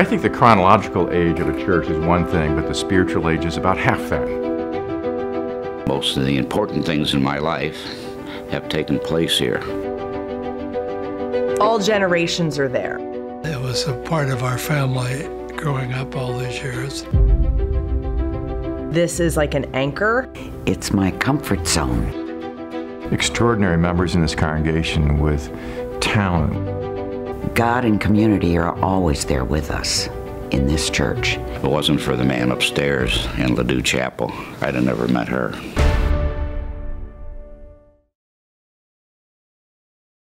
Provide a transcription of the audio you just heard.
I think the chronological age of a church is one thing, but the spiritual age is about half that. Most of the important things in my life have taken place here. All generations are there. It was a part of our family growing up all these years. This is like an anchor. It's my comfort zone. Extraordinary members in this congregation with talent. God and community are always there with us in this church. If it wasn't for the man upstairs in Ladue Chapel, I'd have never met her.